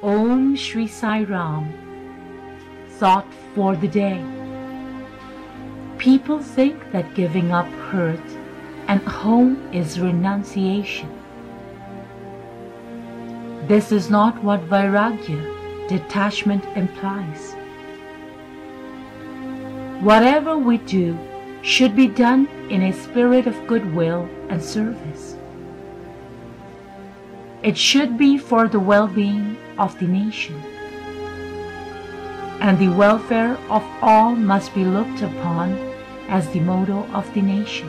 Om Shri Sai Ram. Thought for the day. People think that giving up hurt and home is renunciation. This is not what Vairagya, detachment, implies. Whatever we do should be done in a spirit of goodwill and service. It should be for the well-being of the nation. And the welfare of all must be looked upon as the motto of the nation.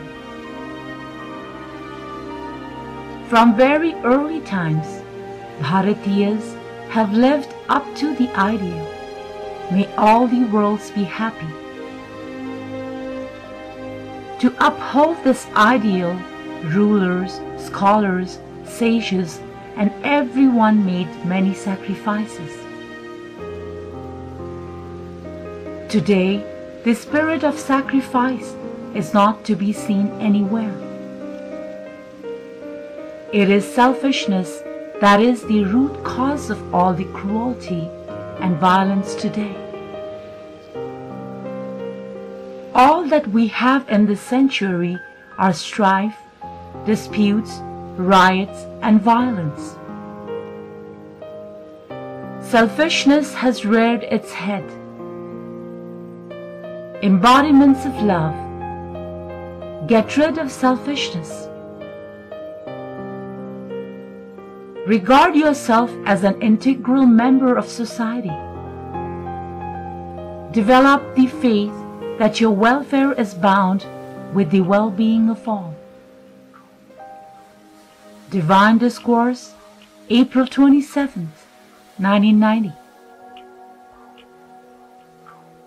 From very early times, Bharatiyas have lived up to the ideal, may all the worlds be happy. To uphold this ideal, rulers, scholars, sages, and everyone made many sacrifices. Today, the spirit of sacrifice is not to be seen anywhere. It is selfishness that is the root cause of all the cruelty and violence today. All that we have in this century are strife, disputes, riots, and violence. Selfishness has reared its head. Embodiments of love. Get rid of selfishness. Regard yourself as an integral member of society. Develop the faith that your welfare is bound with the well-being of all. Divine Discourse, April 27, 1990.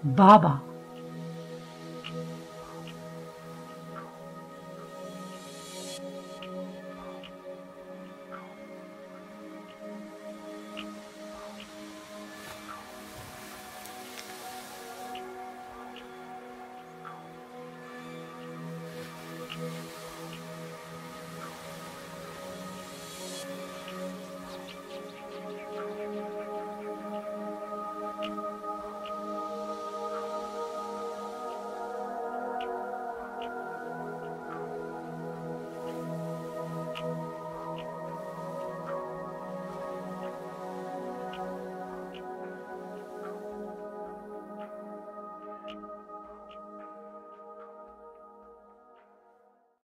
Baba.